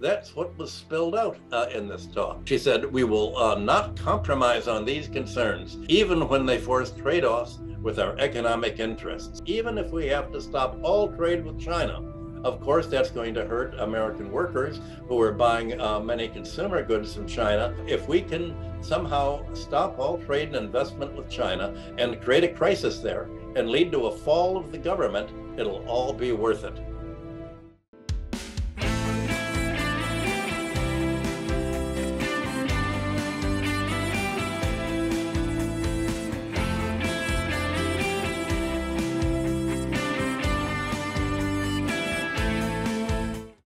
That's what was spilled out uh, in this talk. She said, We will uh, not compromise on these concerns, even when they force trade offs with our economic interests, even if we have to stop all trade with China. Of course, that's going to hurt American workers who are buying uh, many consumer goods from China. If we can somehow stop all trade and investment with China and create a crisis there and lead to a fall of the government, it'll all be worth it.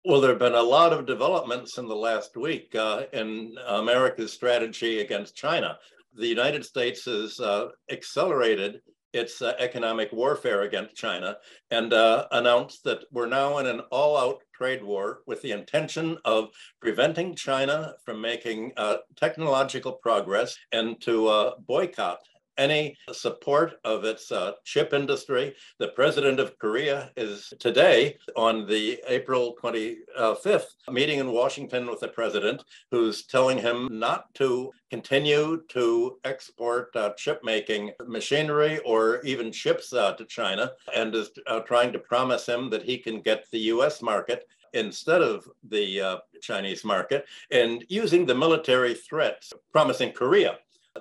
Well, there have been a lot of developments in the last week uh, in America's strategy against China. The United States has uh, accelerated its uh, economic warfare against China and uh, announced that we're now in an all out trade war with the intention of preventing China from making uh, technological progress and to uh, boycott any support of its uh, chip industry. The president of Korea is today on the April 25th meeting in Washington with the president, who's telling him not to continue to export uh, chip making machinery or even chips uh, to China, and is uh, trying to promise him that he can get the US market instead of the uh, Chinese market and using the military threats, promising Korea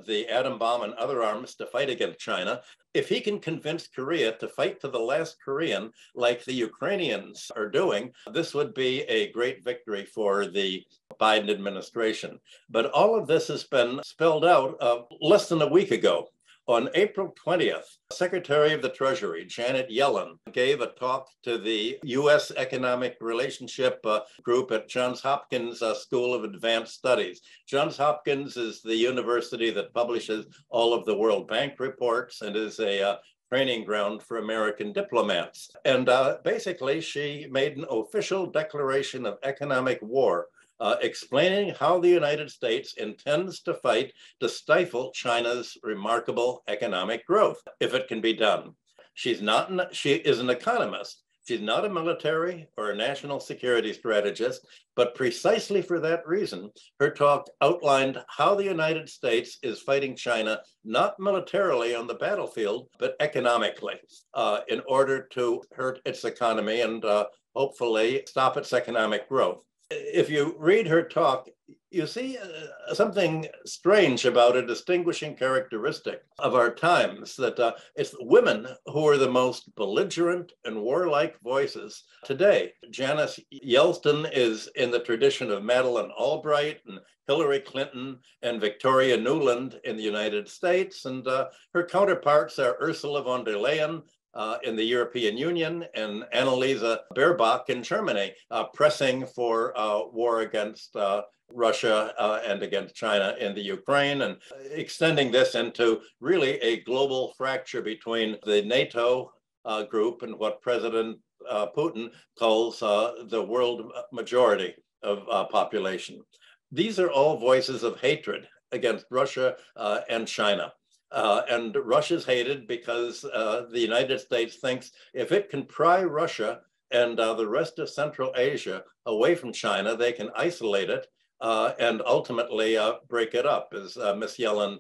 the atom bomb and other arms to fight against China, if he can convince Korea to fight to the last Korean like the Ukrainians are doing, this would be a great victory for the Biden administration. But all of this has been spelled out uh, less than a week ago. On April 20th, Secretary of the Treasury, Janet Yellen, gave a talk to the U.S. Economic Relationship uh, Group at Johns Hopkins uh, School of Advanced Studies. Johns Hopkins is the university that publishes all of the World Bank reports and is a uh, training ground for American diplomats. And uh, basically, she made an official declaration of economic war uh, explaining how the United States intends to fight to stifle China's remarkable economic growth, if it can be done. She's not, she is an economist. She's not a military or a national security strategist, but precisely for that reason, her talk outlined how the United States is fighting China, not militarily on the battlefield, but economically, uh, in order to hurt its economy and uh, hopefully stop its economic growth if you read her talk, you see uh, something strange about a distinguishing characteristic of our times that uh, it's women who are the most belligerent and warlike voices today. Janet Yellen is in the tradition of Madeleine Albright and Hillary Clinton and Victoria Nuland in the United States, and uh, her counterparts are Ursula von der Leyen, uh, in the European Union and Annalena Baerbock in Germany, uh, pressing for uh, war against uh, Russia uh, and against China in the Ukraine, and extending this into really a global fracture between the NATO uh, group and what President Putin calls the world majority of population. These are all voices of hatred against Russia and China. Uh, and Russia's hated because uh, the United States thinks if it can pry Russia and uh, the rest of Central Asia away from China, they can isolate it uh, and ultimately uh, break it up, as uh, Ms. Yellen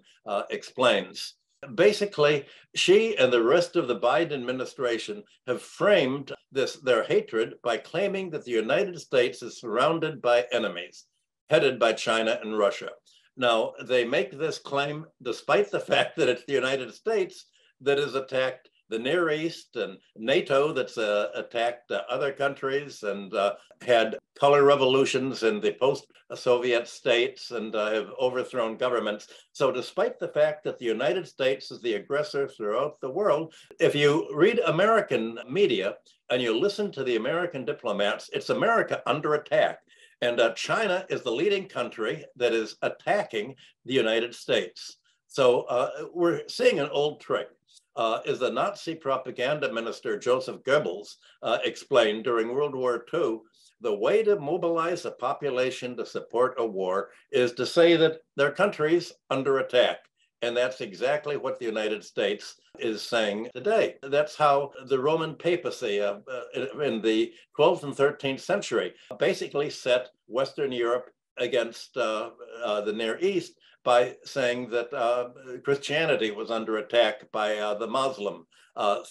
explains. Basically, she and the rest of the Biden administration have framed this their hatred by claiming that the United States is surrounded by enemies, headed by China and Russia. Now, they make this claim despite the fact that it's the United States that has attacked the Near East and NATO that's uh, attacked uh, other countries and uh, had color revolutions in the post Soviet states and uh, have overthrown governments. So, despite the fact that the United States is the aggressor throughout the world, if you read American media and you listen to the American diplomats, it's America under attack. And uh, China is the leading country that is attacking the United States. So uh, we're seeing an old trick. Uh, as the Nazi propaganda minister Joseph Goebbels uh, explained during World War II, the way to mobilize a population to support a war is to say that their country's under attack. And that's exactly what the United States is saying today. That's how the Roman papacy uh, uh, in the 12th and 13th century basically set Western Europe against uh, uh, the Near East by saying that uh, Christianity was under attack by uh, the Muslim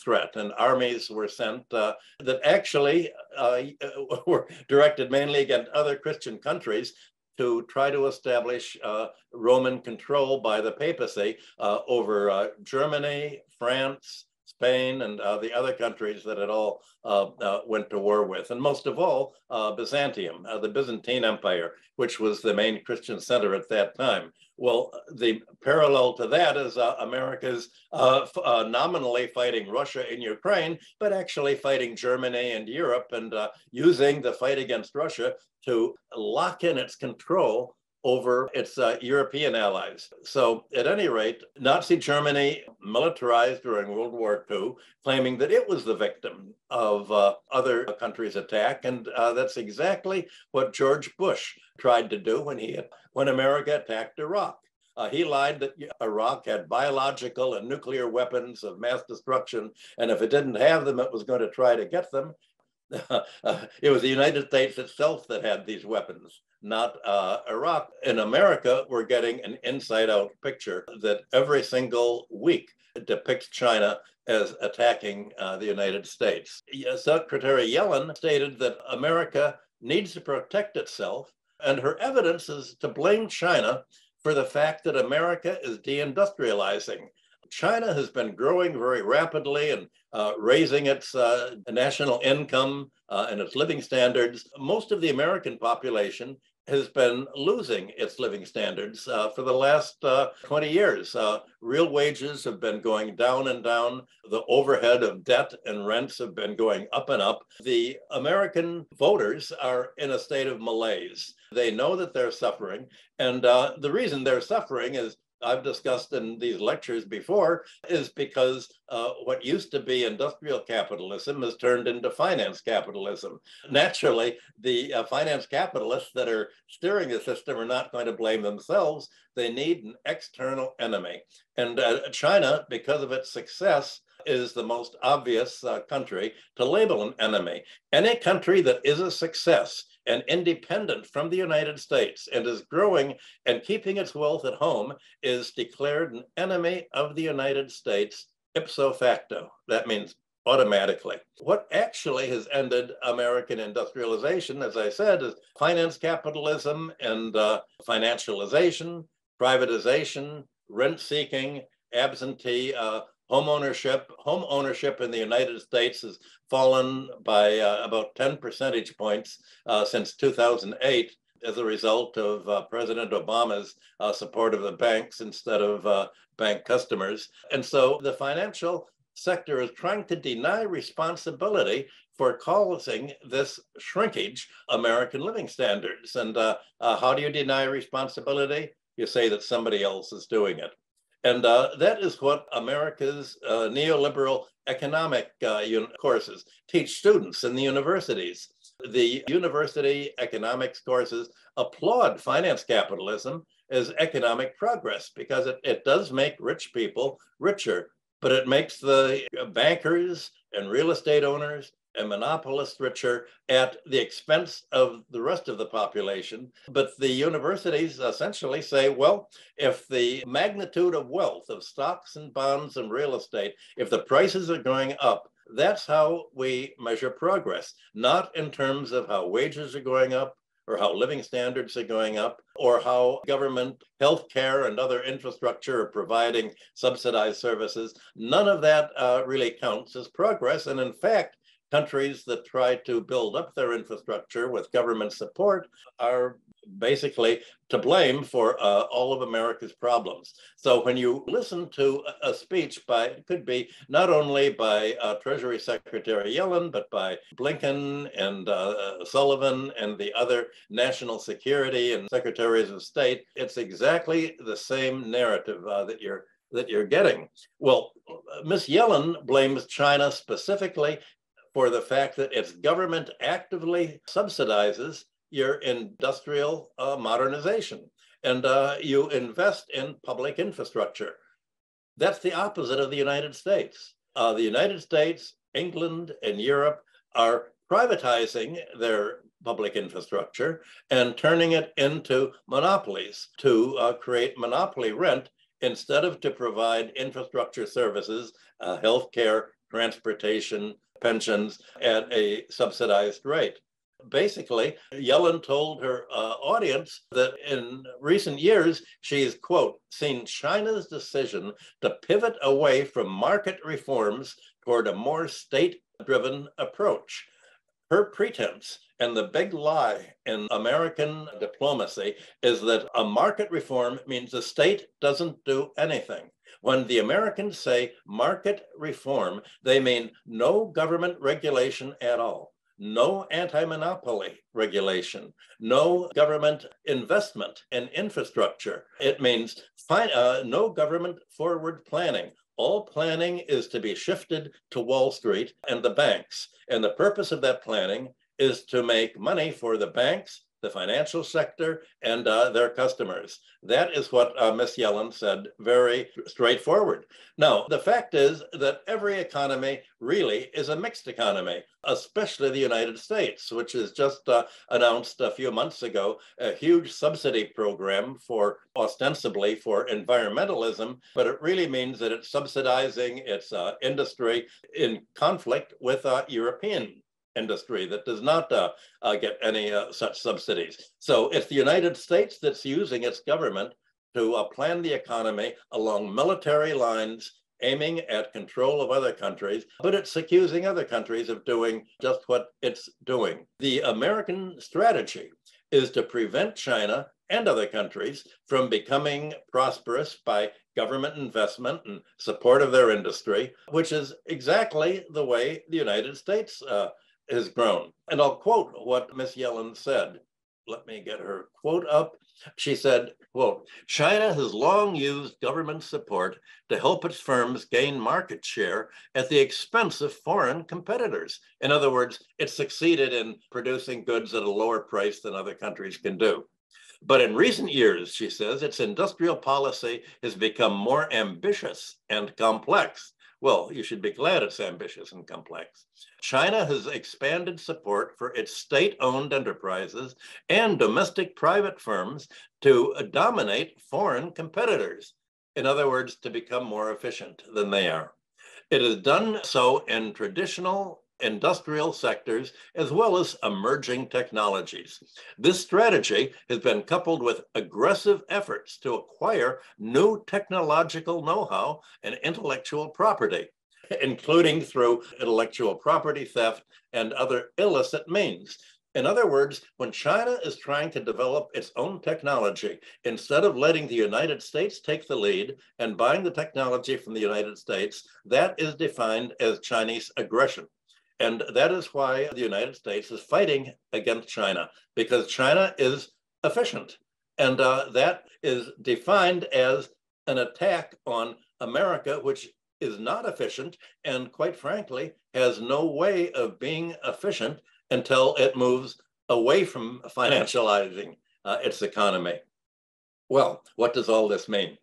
threat, and armies were sent that actually were directed mainly against other Christian countries to try to establish uh, Roman control by the papacy uh, over uh, Germany, France, Spain and uh, the other countries that it all uh, uh, went to war with. And most of all, uh, Byzantium, uh, the Byzantine Empire, which was the main Christian center at that time. Well, the parallel to that is uh, America's nominally fighting Russia in Ukraine, but actually fighting Germany and Europe and using the fight against Russia to lock in its control over its uh, European allies. So, at any rate, Nazi Germany militarized during World War II, claiming that it was the victim of uh, other countries' attack, and uh, that's exactly what George Bush tried to do when he when America attacked Iraq. Uh, he lied that Iraq had biological and nuclear weapons of mass destruction, and if it didn't have them, it was going to try to get them. it was the United States itself that had these weapons not uh, Iraq. In America, we're getting an inside out picture that every single week depicts China as attacking uh, the United States. Secretary Yellen stated that America needs to protect itself, and her evidence is to blame China for the fact that America is deindustrializing. China has been growing very rapidly and uh, raising its uh, national income uh, and its living standards. Most of the American population has been losing its living standards uh, for the last uh, 20 years. Uh, real wages have been going down and down. The overhead of debt and rents have been going up and up. The American voters are in a state of malaise. They know that they're suffering. And the reason they're suffering is I've discussed in these lectures before is because uh, what used to be industrial capitalism has turned into finance capitalism. Naturally, the uh, finance capitalists that are steering the system are not going to blame themselves. They need an external enemy. And uh, China, because of its success, is the most obvious uh, country to label an enemy. Any country that is a success and independent from the United States and is growing and keeping its wealth at home is declared an enemy of the United States ipso facto. That means automatically. What actually has ended American industrialization, as I said, is finance capitalism and uh, financialization, privatization, rent seeking, absentee uh, home ownership. Home ownership in the United States has fallen by uh, about 10 percentage points uh, since 2008 as a result of uh, President Obama's uh, support of the banks instead of uh, bank customers. And so the financial sector is trying to deny responsibility for causing this shrinkage American living standards. And uh, how do you deny responsibility? You say that somebody else is doing it. And uh, that is what America's uh, neoliberal economic uh, courses teach students in the universities. The university economics courses applaud finance capitalism as economic progress because it, it does make rich people richer, but it makes the bankers and real estate owners and monopolist richer at the expense of the rest of the population. But the universities essentially say, well, if the magnitude of wealth of stocks and bonds and real estate, if the prices are going up, that's how we measure progress, not in terms of how wages are going up or how living standards are going up, or how government health care and other infrastructure are providing subsidized services. None of that uh, really counts as progress. And in fact, countries that try to build up their infrastructure with government support are basically to blame for uh, all of America's problems. So when you listen to a speech by, it could be not only by uh, Treasury Secretary Yellen, but by Blinken and uh, Sullivan and the other national security and secretaries of state, it's exactly the same narrative uh, that you're that you're getting. Well, Miss Yellen blames China specifically for the fact that its government actively subsidizes your industrial uh, modernization and uh, you invest in public infrastructure. That's the opposite of the United States. Uh, the United States, England, and Europe are privatizing their public infrastructure and turning it into monopolies to uh, create monopoly rent instead of to provide infrastructure services, uh, healthcare, transportation, pensions at a subsidized rate. Basically, Yellen told her uh, audience that in recent years, she's, quote, seen China's decision to pivot away from market reforms toward a more state driven approach. Her pretense and the big lie in American diplomacy is that a market reform means the state doesn't do anything. When the Americans say market reform, they mean no government regulation at all, no anti monopoly regulation, no government investment in infrastructure. It means uh, no government forward planning. All planning is to be shifted to Wall Street and the banks. And the purpose of that planning is to make money for the banks, the financial sector, and uh, their customers. That is what uh, Ms. Yellen said very straightforward. Now, the fact is that every economy really is a mixed economy, especially the United States, which has just uh, announced a few months ago a huge subsidy program for ostensibly for environmentalism, but it really means that it's subsidizing its uh, industry in conflict with uh, European industry that does not uh, uh, get any uh, such subsidies. So it's the United States that's using its government to uh, plan the economy along military lines, aiming at control of other countries, but it's accusing other countries of doing just what it's doing. The American strategy is to prevent China and other countries from becoming prosperous by government investment and support of their industry, which is exactly the way the United States uh, has grown. And I'll quote what Miss Yellen said. Let me get her quote up. She said, quote, China has long used government support to help its firms gain market share at the expense of foreign competitors. In other words, it succeeded in producing goods at a lower price than other countries can do. But in recent years, she says, its industrial policy has become more ambitious and complex well, you should be glad it's ambitious and complex. China has expanded support for its state owned enterprises and domestic private firms to dominate foreign competitors. In other words, to become more efficient than they are. It has done so in traditional industrial sectors, as well as emerging technologies. This strategy has been coupled with aggressive efforts to acquire new technological know-how and intellectual property, including through intellectual property theft and other illicit means. In other words, when China is trying to develop its own technology, instead of letting the United States take the lead and buying the technology from the United States, that is defined as Chinese aggression. And that is why the United States is fighting against China, because China is efficient. And uh, that is defined as an attack on America, which is not efficient and, quite frankly, has no way of being efficient until it moves away from financializing uh, its economy. Well, what does all this mean?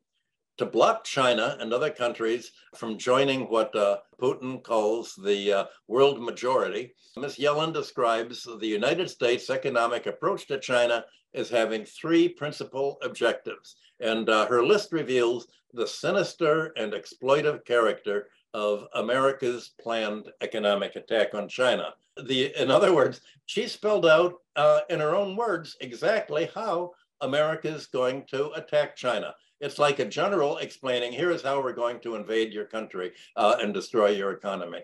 To block China and other countries from joining what uh, Putin calls the uh, world majority. Ms. Yellen describes the United States' economic approach to China as having three principal objectives. And uh, her list reveals the sinister and exploitive character of America's planned economic attack on China. The, in other words, she spelled out uh, in her own words exactly how America is going to attack China. It's like a general explaining, here is how we're going to invade your country uh, and destroy your economy.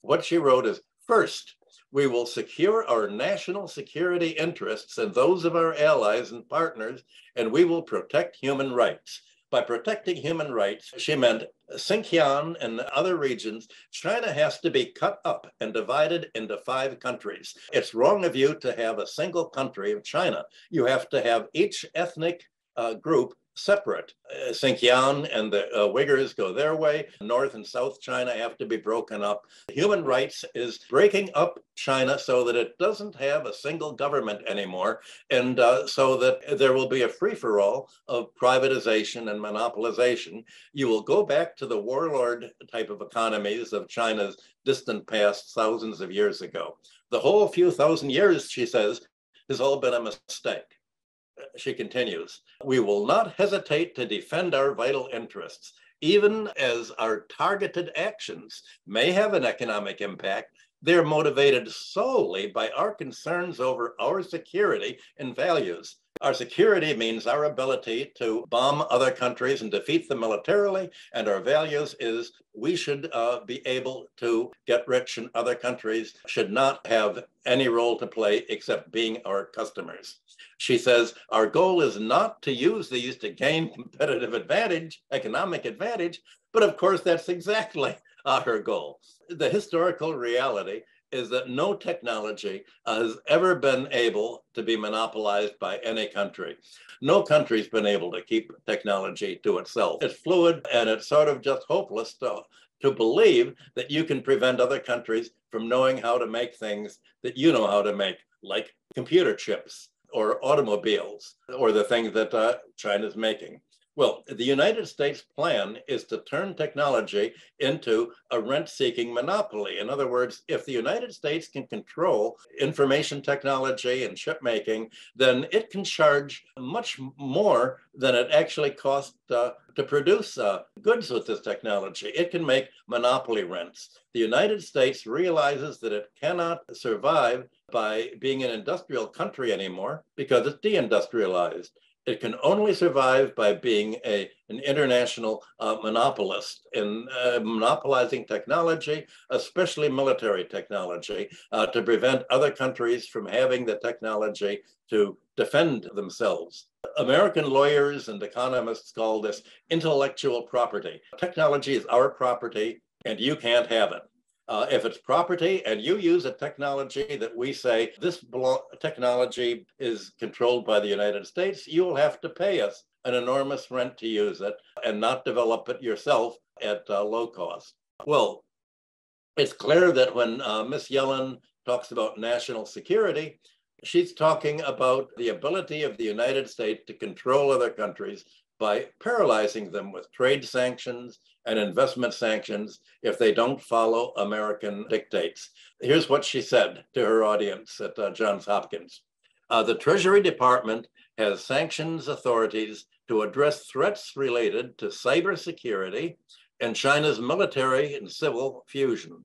What she wrote is, first, we will secure our national security interests and those of our allies and partners, and we will protect human rights. By protecting human rights, she meant Xinjiang and other regions, China has to be cut up and divided into five countries. It's wrong of you to have a single country of China. You have to have each ethnic uh, group separate. Uh, Xinjiang and the uh, Uyghurs go their way. North and South China have to be broken up. Human rights is breaking up China so that it doesn't have a single government anymore, and uh, so that there will be a free for all of privatization and monopolization. You will go back to the warlord type of economies of China's distant past thousands of years ago. The whole few thousand years, she says, has all been a mistake. She continues, we will not hesitate to defend our vital interests, even as our targeted actions may have an economic impact. They're motivated solely by our concerns over our security and values. Our security means our ability to bomb other countries and defeat them militarily. And our values is we should uh, be able to get rich and other countries should not have any role to play except being our customers. She says, our goal is not to use these to gain competitive advantage, economic advantage, but of course, that's exactly uh, her goal. The historical reality is that no technology has ever been able to be monopolized by any country. No country's been able to keep technology to itself. It's fluid and it's sort of just hopeless to, to believe that you can prevent other countries from knowing how to make things that you know how to make, like computer chips or automobiles or the things that uh, China's making. Well, the United States plan is to turn technology into a rent seeking monopoly. In other words, if the United States can control information technology and chip making, then it can charge much more than it actually costs uh, to produce uh, goods with this technology. It can make monopoly rents. The United States realizes that it cannot survive by being an industrial country anymore because it's deindustrialized it can only survive by being a, an international uh, monopolist in uh, monopolizing technology, especially military technology, uh, to prevent other countries from having the technology to defend themselves. American lawyers and economists call this intellectual property. Technology is our property, and you can't have it. Uh, if it's property and you use a technology that we say this technology is controlled by the United States, you will have to pay us an enormous rent to use it and not develop it yourself at uh, low cost. Well, it's clear that when uh, Ms. Yellen talks about national security, she's talking about the ability of the United States to control other countries by paralyzing them with trade sanctions and investment sanctions if they don't follow American dictates. Here's what she said to her audience at uh, Johns Hopkins. Uh, the Treasury Department has sanctions authorities to address threats related to cybersecurity and China's military and civil fusion.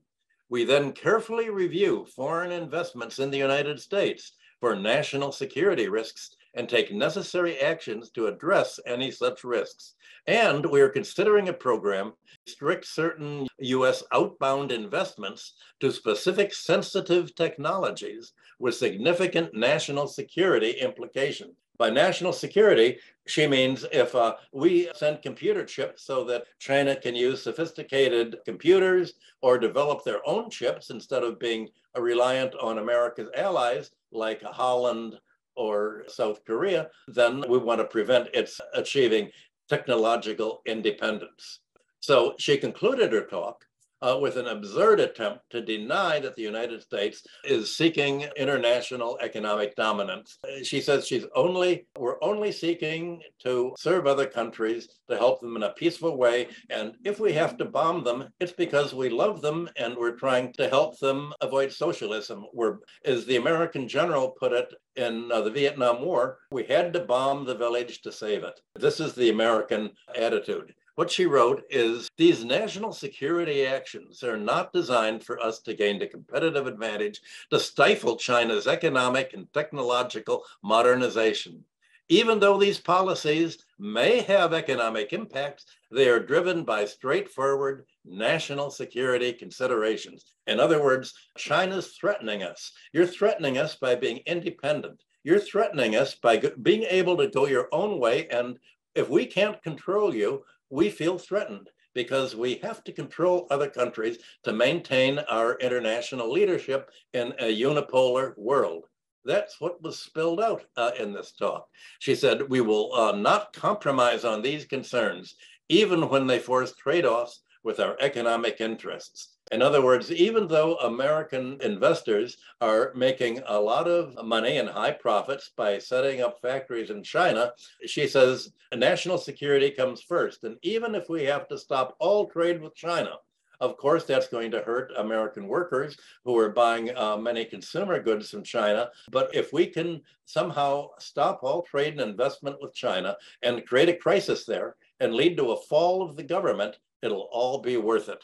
We then carefully review foreign investments in the United States for national security risks and take necessary actions to address any such risks. And we are considering a program to restrict certain US outbound investments to specific sensitive technologies with significant national security implications. By national security, she means if uh, we send computer chips so that China can use sophisticated computers or develop their own chips instead of being reliant on America's allies like Holland or South Korea, then we want to prevent its achieving technological independence. So she concluded her talk uh, with an absurd attempt to deny that the United States is seeking international economic dominance. She says she's only, we're only seeking to serve other countries, to help them in a peaceful way. And if we have to bomb them, it's because we love them and we're trying to help them avoid socialism. We're, as the American general put it in uh, the Vietnam War, we had to bomb the village to save it. This is the American attitude. What she wrote is these national security actions are not designed for us to gain a competitive advantage to stifle China's economic and technological modernization. Even though these policies may have economic impacts, they are driven by straightforward national security considerations. In other words, China's threatening us. You're threatening us by being independent. You're threatening us by being able to go your own way. And if we can't control you, we feel threatened because we have to control other countries to maintain our international leadership in a unipolar world. That's what was spilled out uh, in this talk. She said, We will uh, not compromise on these concerns, even when they force trade offs with our economic interests. In other words, even though American investors are making a lot of money and high profits by setting up factories in China, she says national security comes first. And even if we have to stop all trade with China, Of course, that's going to hurt American workers who are buying uh, many consumer goods from China. But if we can somehow stop all trade and investment with China and create a crisis there and lead to a fall of the government, it'll all be worth it.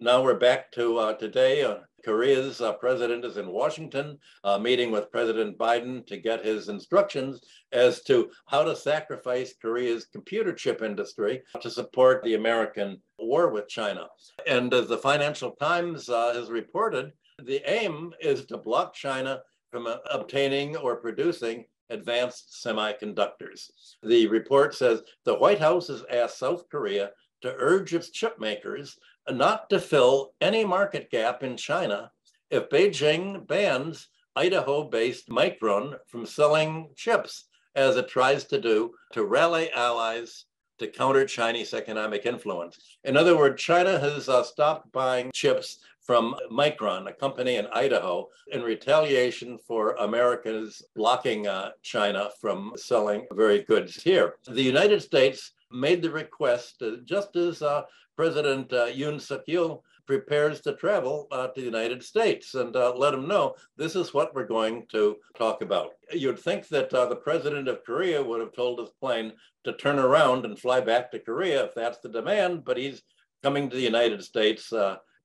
Now we're back to uh, today. Uh, Korea's uh, president is in Washington, uh, meeting with President Biden to get his instructions as to how to sacrifice Korea's computer chip industry to support the American war with China. And as the Financial Times uh, has reported, the aim is to block China from uh, obtaining or producing advanced semiconductors. The report says the White House has asked South Korea to urge its chip makers not to fill any market gap in China if Beijing bans Idaho based Micron from selling chips, as it tries to do to rally allies to counter Chinese economic influence. In other words, China has uh, stopped buying chips from Micron, a company in Idaho, in retaliation for America's blocking uh, China from selling very goods here. The United States made the request, uh, just as uh, President uh, Yoon Suk Yeol prepares to travel uh, to the United States and uh, let him know this is what we're going to talk about. You'd think that uh, the president of Korea would have told his plane to turn around and fly back to Korea if that's the demand, but he's coming to the United States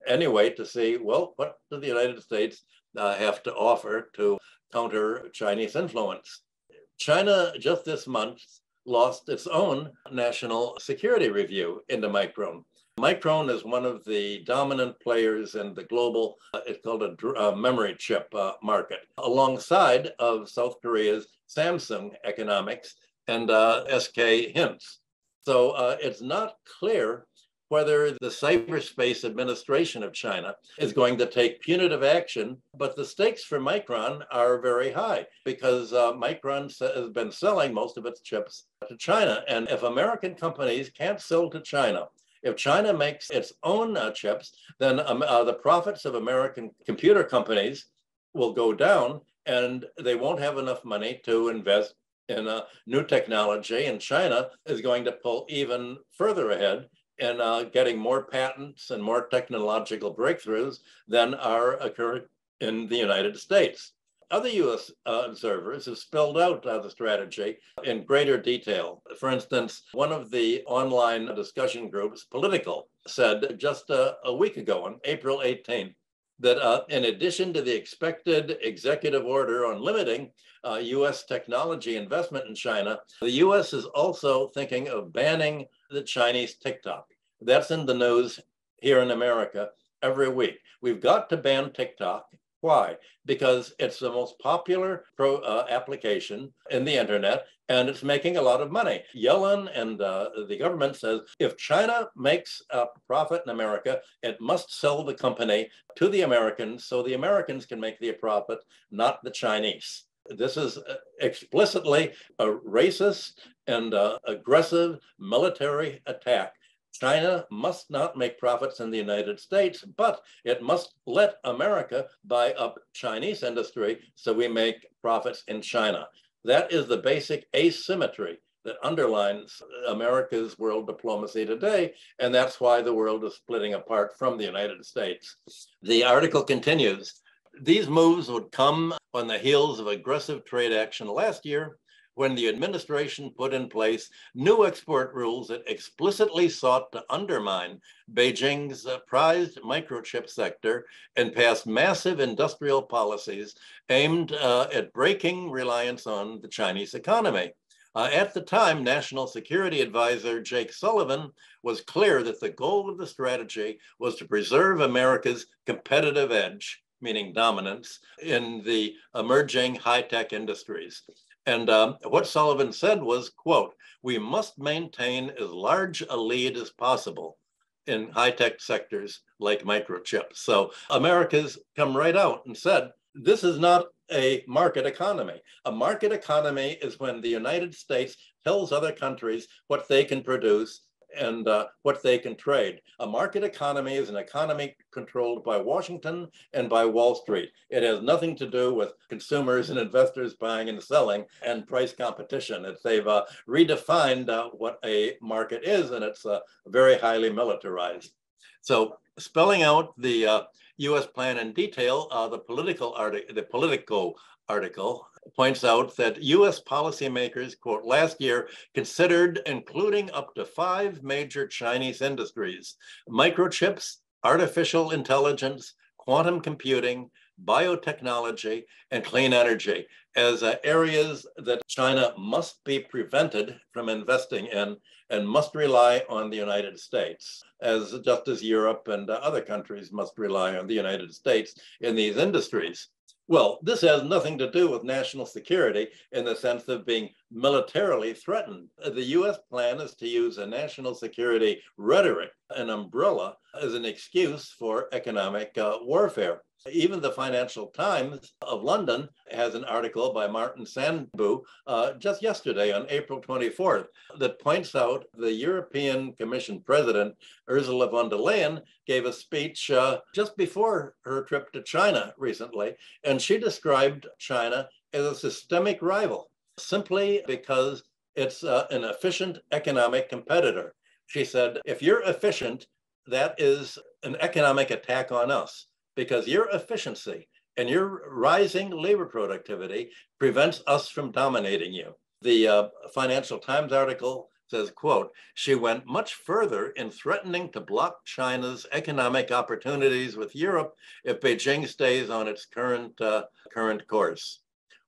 anyway to see, well, what do the United States have to offer to counter Chinese influence? China just this month lost its own national security review into Micron. Micron is one of the dominant players in the global, uh, it's called a uh, memory chip uh, market, alongside of South Korea's Samsung Electronics and uh, SK Hynix. So uh, it's not clear whether the Cyberspace Administration of China is going to take punitive action, but the stakes for Micron are very high because uh, Micron has been selling most of its chips to China. And if American companies can't sell to China, if China makes its own uh, chips, then um, uh, the profits of American computer companies will go down and they won't have enough money to invest in uh, new technology. And China is going to pull even further ahead in uh, getting more patents and more technological breakthroughs than are occurring in the United States. Other US uh, observers have spelled out uh, the strategy in greater detail. For instance, one of the online discussion groups, Politico, said just a, a week ago on April 18th that uh, in addition to the expected executive order on limiting uh, US technology investment in China, the US is also thinking of banning the Chinese TikTok. That's in the news here in America every week. We've got to ban TikTok why? Because it's the most popular pro, uh, application in the internet and it's making a lot of money. Yellen and uh, the government says if China makes a profit in America, it must sell the company to the Americans so the Americans can make the profit, not the Chinese. This is uh, explicitly a racist and uh, aggressive military attack China must not make profits in the United States, but it must let America buy up Chinese industry so we make profits in China. That is the basic asymmetry that underlines America's world diplomacy today, and that's why the world is splitting apart from the United States. The article continues. These moves would come on the heels of aggressive trade action last year when the administration put in place new export rules that explicitly sought to undermine Beijing's uh, prized microchip sector and passed massive industrial policies aimed uh, at breaking reliance on the Chinese economy. Uh, at the time, National Security Advisor Jake Sullivan was clear that the goal of the strategy was to preserve America's competitive edge, meaning dominance, in the emerging high-tech industries. And um, what Sullivan said was, quote, we must maintain as large a lead as possible in high-tech sectors like microchips. So America's come right out and said, this is not a market economy. A market economy is when the United States tells other countries what they can produce and uh, what they can trade. A market economy is an economy controlled by Washington and by Wall Street. It has nothing to do with consumers and investors buying and selling and price competition. It's, they've uh, redefined uh, what a market is, and it's uh, very highly militarized. So, spelling out the uh, U.S. plan in detail, uh, the political article, the Politico article points out that U.S. policymakers, quote, last year considered including up to five major Chinese industries: microchips, artificial intelligence, quantum computing, biotechnology, and clean energy as uh, areas that China must be prevented from investing in and must rely on the United States, as just as Europe and uh, other countries must rely on the United States in these industries. Well, this has nothing to do with national security in the sense of being militarily threatened. The US plan is to use a national security rhetoric, an umbrella, as an excuse for economic uh, warfare. Even the Financial Times of London has an article by Martin Sandbu uh, just yesterday on April 24th that points out the European Commission President Ursula von der Leyen gave a speech uh, just before her trip to China recently, and she described China as a systemic rival simply because it's uh, an efficient economic competitor. She said, if you're efficient, that is an economic attack on us because your efficiency and your rising labor productivity prevents us from dominating you. The uh, Financial Times article says, quote, she went much further in threatening to block China's economic opportunities with Europe if Beijing stays on its current, uh, current course.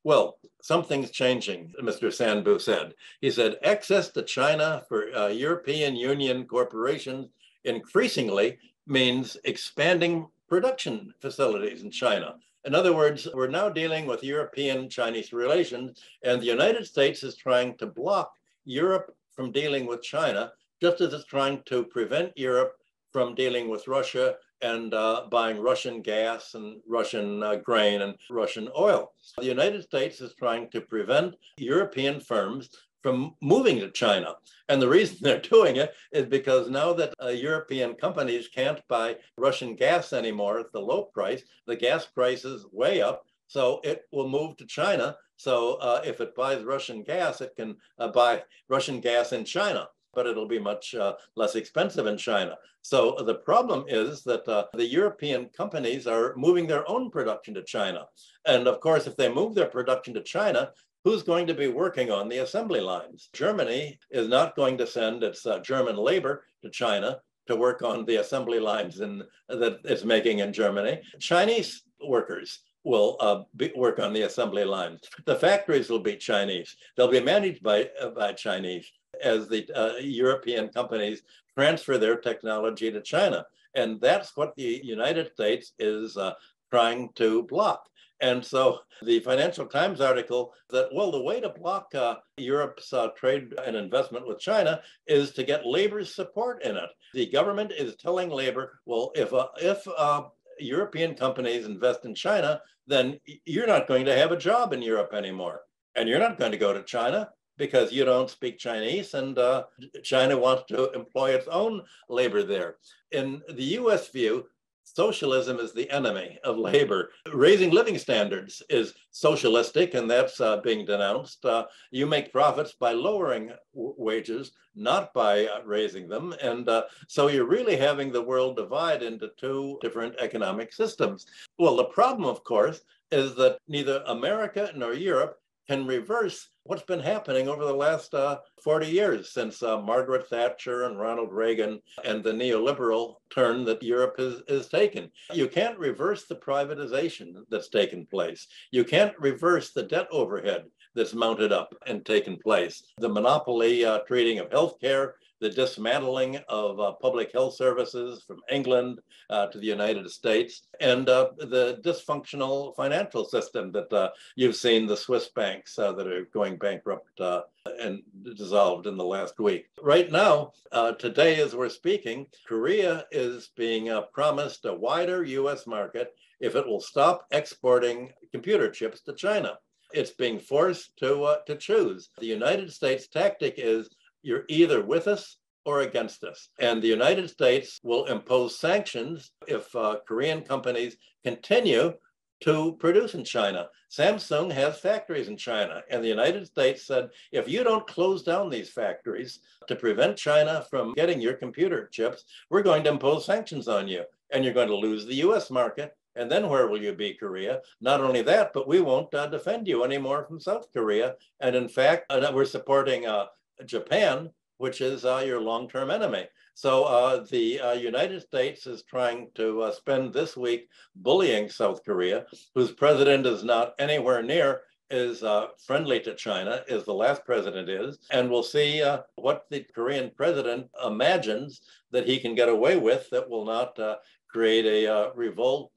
Well, something's changing, Mr. Sandbu said. He said access to China for uh, European Union corporations increasingly means expanding production facilities in China. In other words, we're now dealing with European Chinese relations, and the United States is trying to block Europe from dealing with China, just as it's trying to prevent Europe from dealing with Russia and uh, buying Russian gas and Russian uh, grain and Russian oil. The United States is trying to prevent European firms from moving to China. And the reason they're doing it is because now that uh, European companies can't buy Russian gas anymore at the low price, the gas price is way up. So it will move to China. So uh, if it buys Russian gas, it can uh, buy Russian gas in China, but it'll be much uh, less expensive in China. So the problem is that uh, the European companies are moving their own production to China. And of course, if they move their production to China, who's going to be working on the assembly lines? Germany is not going to send its uh, German labor to China to work on the assembly lines in, that it's making in Germany. Chinese workers will uh, be, work on the assembly lines. The factories will be Chinese. They'll be managed by, uh, by Chinese as the uh, European companies transfer their technology to China. And that's what the United States is uh, trying to block. And so the Financial Times article that, well, the way to block uh, Europe's uh, trade and investment with China is to get labor's support in it. The government is telling labor, well, if, uh, if uh, European companies invest in China, then you're not going to have a job in Europe anymore. And you're not going to go to China because you don't speak Chinese and uh, China wants to employ its own labor there. In the US view, socialism is the enemy of labor. Raising living standards is socialistic, and that's uh, being denounced. Uh, you make profits by lowering wages, not by uh, raising them. And uh, so you're really having the world divide into two different economic systems. Well, the problem, of course, is that neither America nor Europe can reverse what's been happening over the last uh, 40 years since uh, Margaret Thatcher and Ronald Reagan and the neoliberal turn that Europe has, has taken. You can't reverse the privatization that's taken place. You can't reverse the debt overhead that's mounted up and taken place. The monopoly uh, treating of healthcare, the dismantling of uh, public health services from England uh, to the United States, and uh, the dysfunctional financial system that uh, you've seen the Swiss banks uh, that are going bankrupt uh, and dissolved in the last week. Right now, today as we're speaking, Korea is being promised a wider US market if it will stop exporting computer chips to China. It's being forced to, to choose. The United States tactic is you're either with us or against us. And the United States will impose sanctions if uh, Korean companies continue to produce in China. Samsung has factories in China, and the United States said if you don't close down these factories to prevent China from getting your computer chips, we're going to impose sanctions on you, and you're going to lose the US market. And then where will you be, Korea? Not only that, but we won't uh, defend you anymore from South Korea. And in fact, uh, we're supporting uh, Japan, which is uh, your long term enemy. So uh, the uh, United States is trying to uh, spend this week bullying South Korea, whose president is not anywhere near as uh, friendly to China as the last president is. And we'll see uh, what the Korean president imagines that he can get away with that will not create a revolt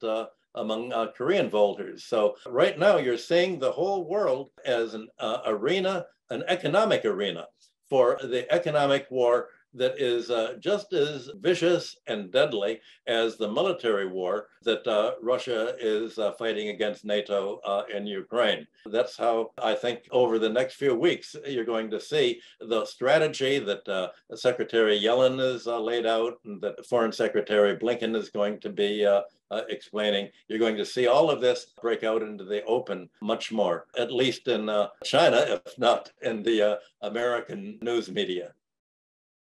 among uh, Korean voters. So right now you're seeing the whole world as an uh, arena, an economic arena for the economic war that is uh, just as vicious and deadly as the military war that uh, Russia is uh, fighting against NATO uh, in Ukraine. That's how I think over the next few weeks you're going to see the strategy that uh, Secretary Yellen has uh, laid out and that Foreign Secretary Blinken is going to be explaining. You're going to see all of this break out into the open much more, at least in China, if not in the American news media.